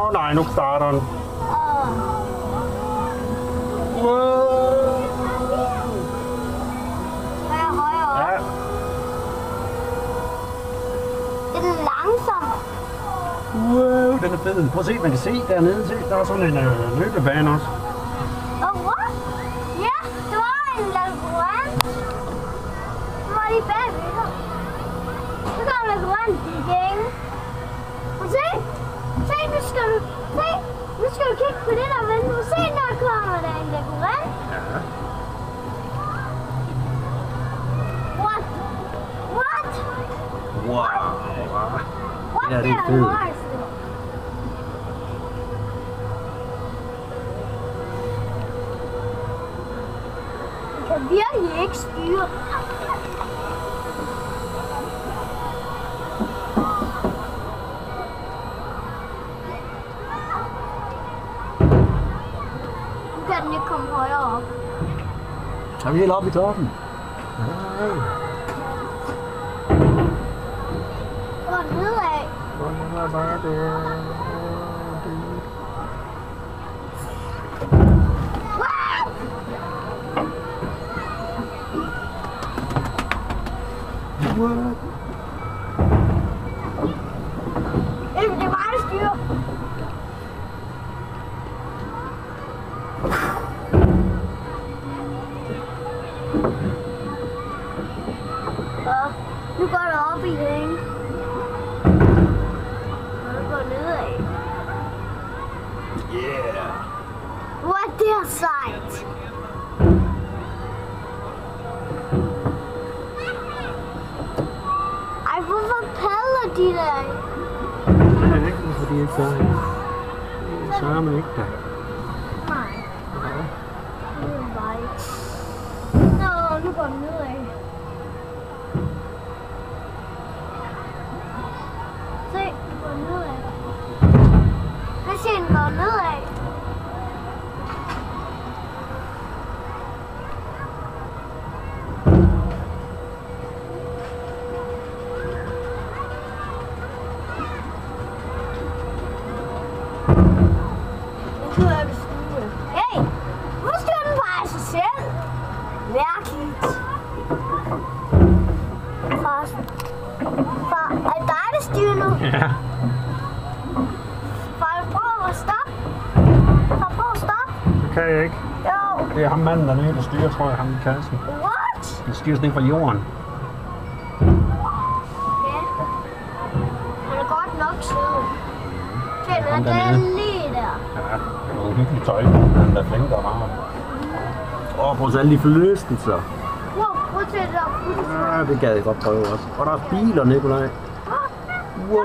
Åh oh, nej, nu starter den. Wow. Ja, Det er langsom. wow, den er fed. Prøv at se, man kan se dernede til. Der er sådan en øh, løbebane også. Og what? Ja, det var en labyrint. Det var lige bagved dig. Så kom labyrint igen. Og se, se, skal du, se, nu skal du kigge på det der vindue. Se, der kommer der en labyrint. Ja. What? What? Wow. What Ja, det er fedt. Jeg kan virkelig ikke styre. Er vi helt oppe i toppen? Nej. Nedad. Det er det. Og nu går det nedad. Yeah. What, det er sejt. Ej, hvorfor padler de der? Det er ikke, hvorfor de ikke gør det. Det er samme ikke der. Nej. Det er vej. Nå, nu går den nedad. Se, den går nedad. Hvad siger den går nedad? Jeg tror, jeg vil styre. Hey! Hvorfor styrer den bare af sig selv? Mærkeligt. Far, far, er det dig, der styrer nu? Ja. Far, prøv at stoppe. Far, prøv at stoppe. Det kan jeg ikke. Jo. Det er ham manden dernede, der styrer, tror jeg, ham i kassen. What? Han styrer sådan fra jorden. Ja. Han er godt nok sød. Ham den lige der. Ja, det er noget hyggeligt tøj. Han er flink og meget. Åh, oh, prøv at se alle de forlystelser. Wow, prøv at se det der. Ja, det gad jeg godt prøve også. Og der er biler, Nikolaj. Wow.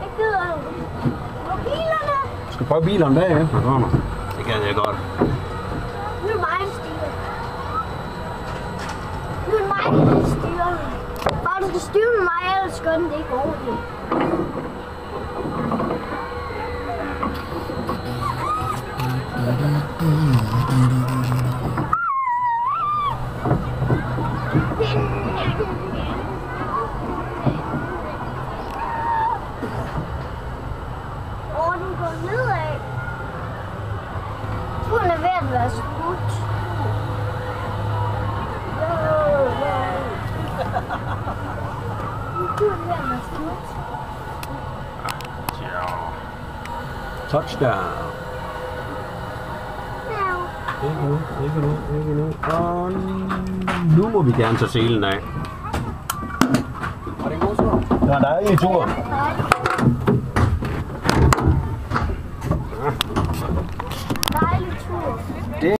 Jeg gider er bilerne? Du skal prøve bilerne bagefter. Kommer. Det gad jeg godt. Nu er det mig, der styrer. Nu er det mig, der mig. Bare du kan styre med mig, ellers gør den det ikke ordentligt. Åh, oh, den går nedad. Jeg tror, den er ved at være slut. Touchdown. Ikke nu, ikke nu, ikke nu. Og nu må vi gerne tage selen af. Var det en god tur? der er en dejlig tur. Tur.